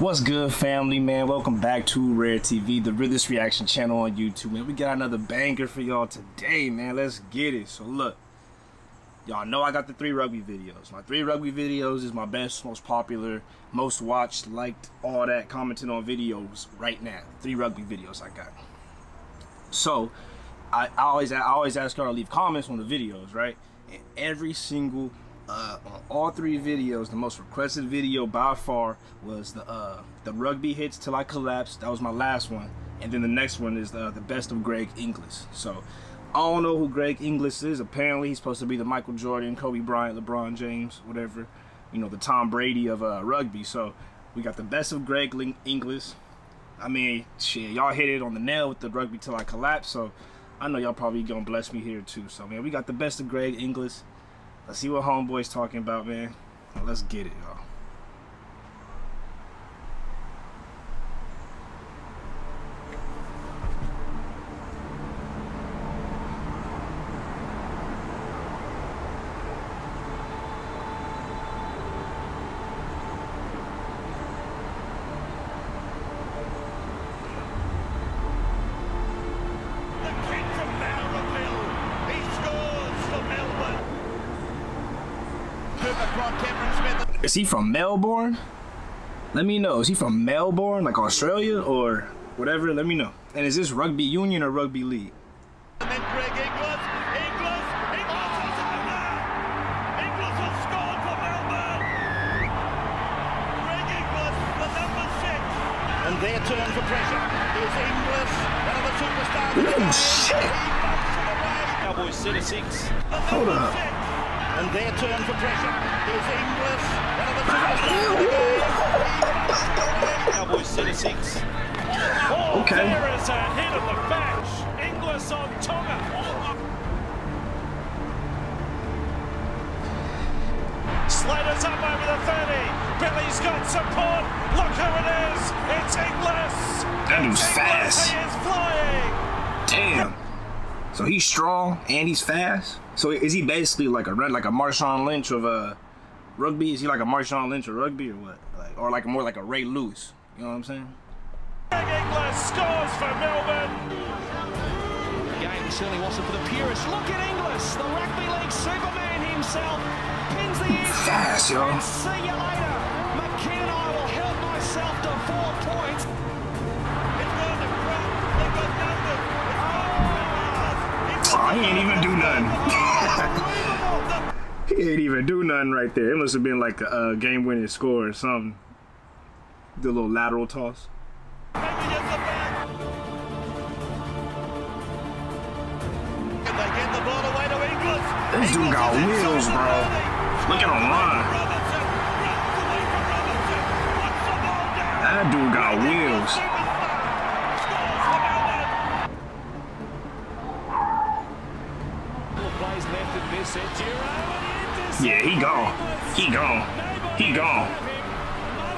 What's good, family, man? Welcome back to Rare TV, the realest reaction channel on YouTube, man. We got another banger for y'all today, man. Let's get it. So, look, y'all know I got the three rugby videos. My three rugby videos is my best, most popular, most watched, liked, all that, commented on videos right now. Three rugby videos I got. So, I, I always I always ask y'all to leave comments on the videos, right? And every single uh, on all three videos, the most requested video by far was the uh, the rugby hits till I collapsed. That was my last one, and then the next one is the, the best of Greg Inglis. So I don't know who Greg Inglis is. Apparently, he's supposed to be the Michael Jordan, Kobe Bryant, LeBron James, whatever. You know, the Tom Brady of uh, rugby. So we got the best of Greg Inglis. I mean, shit, y'all hit it on the nail with the rugby till I collapsed. So I know y'all probably gonna bless me here too. So man, we got the best of Greg Inglis. Let's see what Homeboy's talking about, man. let's get it, y'all. Is he from Melbourne? Let me know. Is he from Melbourne, like Australia, or whatever? Let me know. And is this rugby union or rugby league? And then Greg Inglis, Inglis, Inglis! Inglis has scored for Melbourne! Greg Inglis, the number six. And their turn for pressure is Inglis, one of the superstars. Oh, shit! Cowboys set a six. Hold up. And their turn for pressure is Inglis, one of the superstars. Cowboys set a six. Oh, Okay. there is a hit of the match. Inglis on Tonga. Slater's up over the 30. Billy's got support. Look who it is. It's Inglis. That dude's fast. He is flying. Damn. So he's strong and he's fast. So is he basically like a like a Marshawn Lynch of a rugby? Is he like a Marshawn Lynch of rugby or what? Like, or like more like a Ray Lewis? You know what I'm saying? Inglis scores for Melbourne. Game certainly wasn't for the purists. Look at Inglis, the rugby league superman himself. Pins the ears. Fast, yo. See you later. He ain't even do nothing. he ain't even do nothing right there. It must have been like a, uh game-winning score or something. The little lateral toss. This dude got wheels, bro. Look at him run. That dude got wheels. Scores for Melbourne. Four plays left in this set. Giro and he intercepts. Yeah, he gone. He gone. He gone.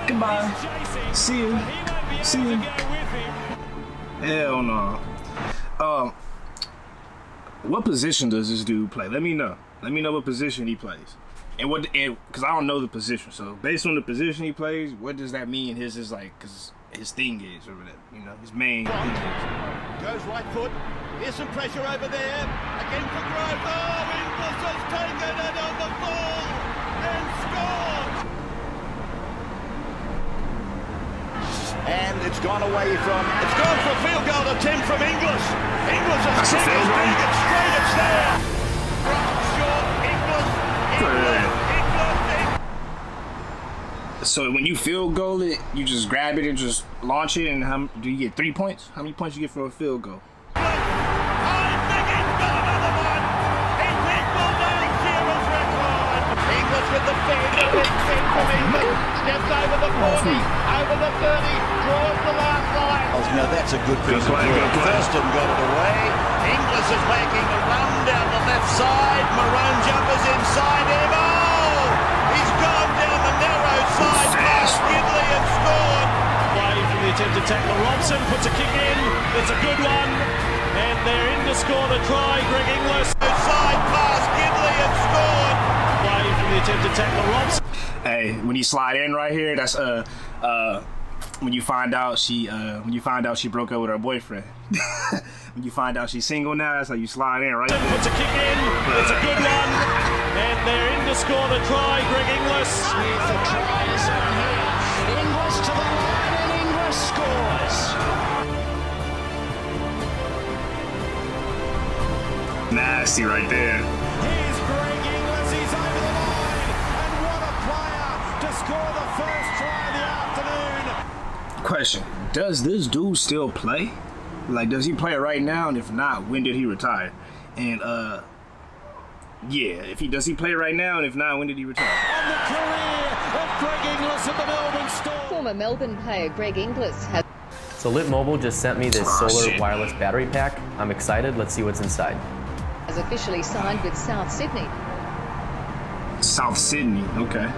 Goodbye. See you. See you. Hell no. Um, what position does this dude play? Let me know. Let me know what position he plays, and what and because I don't know the position. So based on the position he plays, what does that mean? His is like because his thing is or whatever. You know, his main thing is. Goes right foot. Here's some pressure over there. Again for Grove. Oh, Inglis has taken it on the ball and scored. And it's gone away from. It's gone for a field goal attempt from Inglis. Inglis has That's a kicked field it goal? straight. It's straight. It's there. From short. Inglis. Inglis. Inglis. Inglis. So when you field goal it, you just grab it and just launch it, and how do you get three points? How many points you get for a field goal? I think he's got another one. It's equal now Shearer's record. Inglis with the feed, the from England. Steps over the 40, that's a good piece play, of work. play. Thurston got it away. Inglis is making a run down the left side. Maroon jumpers inside him. Oh! He's gone down the narrow side past Gidley and scored. Play from the attempted tackle. Robson puts a kick in. It's a good one. And they're in to score the try. Greg Inglis. Side pass, Gidley and scored. Play from the attempted tackle. Robson. Hey, when you slide in right here, that's uh uh when you find out she uh, when you find out she broke up with her boyfriend. when you find out she's single now, that's how you slide in, right? Puts a kick in. It's a good one. And they're in to score the try. Greg Inglis. With the try zone here. Inglis to the line and Inglis scores. Nasty right there. Here's Greg Inglis. He's over the line. And what a player to score the first try of the afternoon. Question: Does this dude still play? Like, does he play right now? And if not, when did he retire? And uh, yeah, if he does he play right now? And if not, when did he retire? On the career of Greg Inglis at the Melbourne Storm. Former Melbourne player Greg Inglis has So Lit Mobile just sent me this Oh, solar shit. wireless battery pack. I'm excited. Let's see what's inside. has officially signed with South Sydney. South Sydney. Okay.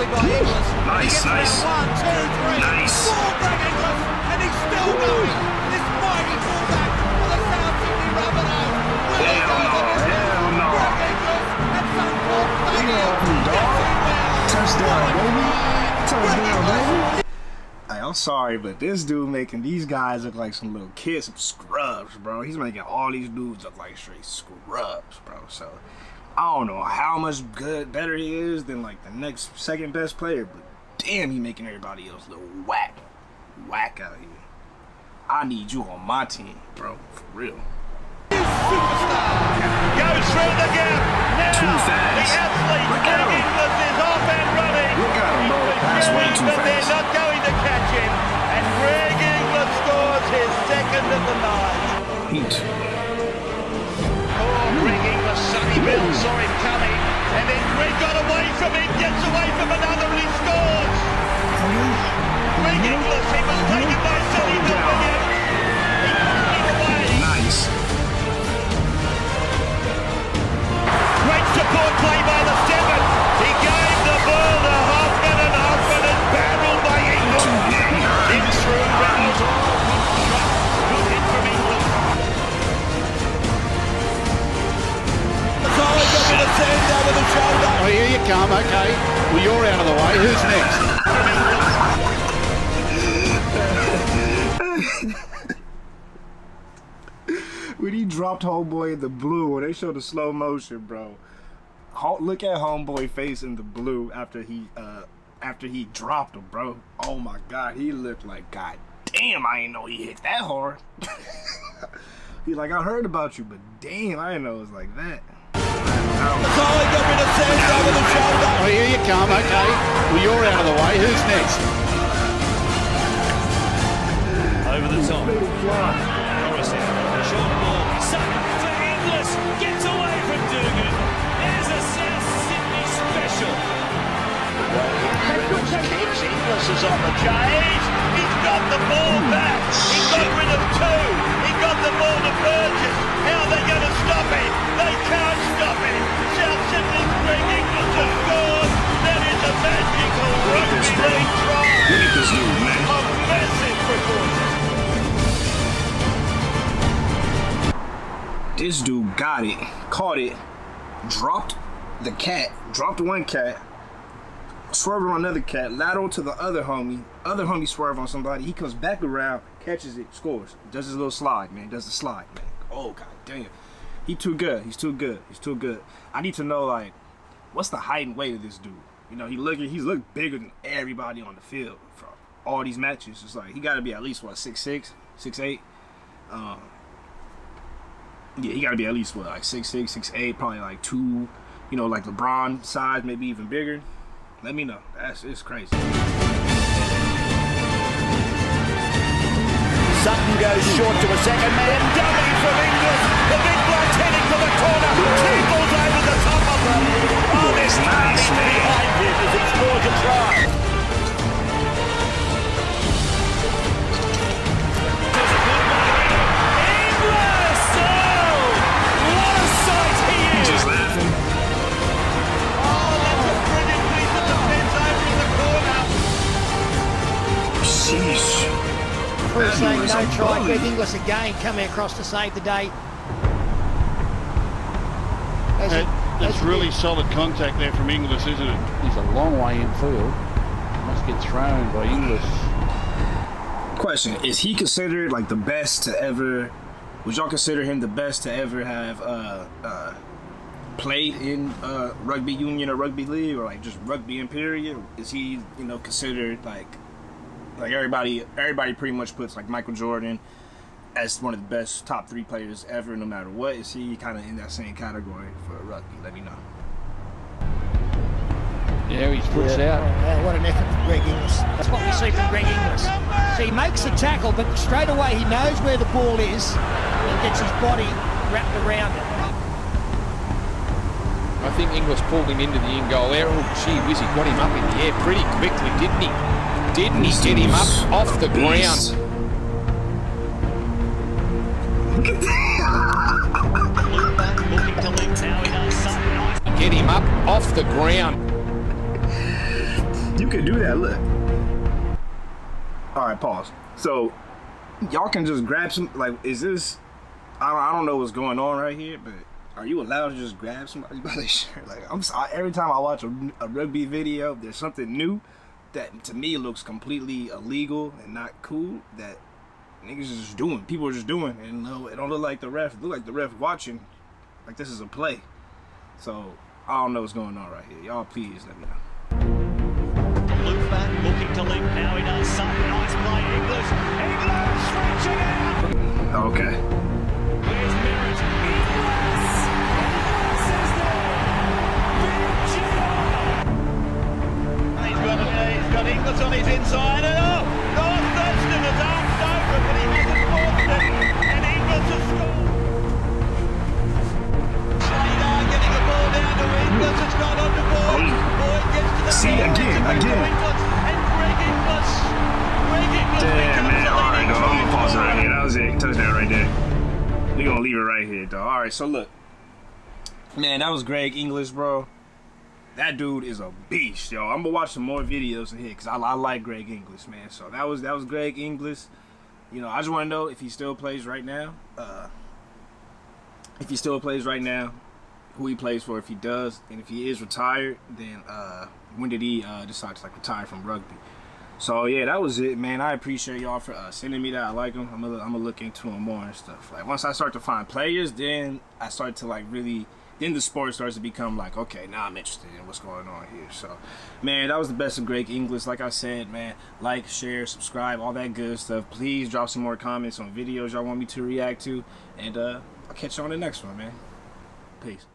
Beautifully by Inglis. Nice, nice. One, two, three. Nice. Greg Inglis. And he's still going. This mighty fullback for the South Sydney Rabbitohs. Will he go no, hell no. Greg Inglis at Suncorp Stadium. off him, dog. Yes, he will. Touchdown, baby. Touchdown, baby. I'm sorry, but this dude making these guys look like some little kids, some scrubs, bro. He's making all these dudes look like straight scrubs, bro. So I don't know how much good better he is than like the next second best player, but damn, he making everybody else look whack, whack out here. I need you on my team, bro, for real. superstar. Goes through the gap. Now Too fast. the athlete Look at him. Off and running. Look at him, bro. That's way too but they're not going to catch him. And Greg Inglis scores his second of the night. Heat. Got away from him, gets away from another, when he dropped homeboy in the blue, when they showed the slow motion, bro. Look at homeboy face in the blue after he uh after he dropped him, bro. Oh my god, he looked like god damn, I didn't know he hit that hard. he like, I heard about you, but damn, I didn't know it was like that. Solid got rid of sand over the shoulder. Oh, here you come. Okay. Well, you're out of the way. Who's next? Over the top. This dude got it, caught it, dropped the cat, dropped one cat, swerved on another cat, lateral to the other homie, other homie swerve on somebody. He comes back around, catches it, scores. Does his little slide, man. Does the slide, man. Oh god damn. He too good. He's too good. He's too good. I need to know like what's the height and weight of this dude. You know, he looking he's looked bigger than everybody on the field for all these matches. It's like he gotta be at least what, six six, six eight? Um yeah, he got to be at least what, like six six, six eight, probably like two, you know, like LeBron size, maybe even bigger. Let me know. That's it's crazy. Sutton goes short to a second man. Dummy from Inglis. The big bloke's heading for the corner. Tables over the top of them. Oh, there's Nice, man. behind him as he scores a try. No try. bully. Greg Inglis again coming across to save the day. As That- he- that's as really did. solid contact there from Inglis, isn't it? He's a long way in field. Must get thrown by Inglis. Question: Is he considered like the best to ever? Would y'all consider him the best to ever have uh, uh, played in uh, rugby union or rugby league or like just rugby in period? Is he you know considered like like everybody everybody pretty much puts like Michael Jordan as one of the best top three players ever, no matter what? Is he kind of in that same category for rugby? Let me know. Yeah, he's puts out. Oh, what an effort from Greg Inglis. That's what we see from Greg Inglis. So he makes the tackle, but straight away he knows where the ball is and gets his body wrapped around it. I think Inglis pulled him into the in goal area. Oh, gee whiz, he got him up in the air pretty quickly, didn't he? Didn't he get him up off the ground? Looking to link now. He does something nice. Get him up off the ground. You can do that. Look. All right, pause. So y'all can just grab some. Like, is this? I don't, I don't know what's going on right here, but are you allowed to just grab somebody by their shirt? Like, I'm sorry, every time I watch a, a rugby video, there's something new that to me looks completely illegal and not cool. That niggas is just doing. People are just doing, and no, it don't look like the ref. It look like the ref watching. Like this is a play. So I don't know what's going on right here. Y'all, please let me know. Loop back, looking to link now. He does something nice play. Inglis. Inglis reaching out. Okay. He's got Inglis on his inside. And oh, North Thurston has arched over but he hasn't forced it. And Inglis has scored. Slater getting the ball down to Inglis. It's got on the ball. Boyd gets to the See, ball. again, to again. And Greg Inglis. Greg Inglis Damn, man. the All right, dog. I'm try gonna pause it right here. That was it. Touchdown right there. We're gonna leave it right here, dog. All right, so look. Man, that was Greg English, bro. That dude is a beast, yo. I'm gonna watch some more videos of here because I, I like Greg English, man. So that was that was Greg English. You know, I just want to know if he still plays right now. Uh, if he still plays right now, who he plays for, if he does, and if he is retired, then uh, when did he uh, decide to like retire from rugby? So yeah, that was it, man. I appreciate y'all for uh, sending me that. I like him. I'm gonna, I'm gonna look into him more and stuff. Like once I start to find players, then I start to like really. Then the sport starts to become like, okay, now I'm interested in what's going on here. So, man, that was the best of Greg English. Like I said, man, like, share, subscribe, all that good stuff. Please drop some more comments on videos y'all want me to react to, and uh, I'll catch you on the next one, man. Peace.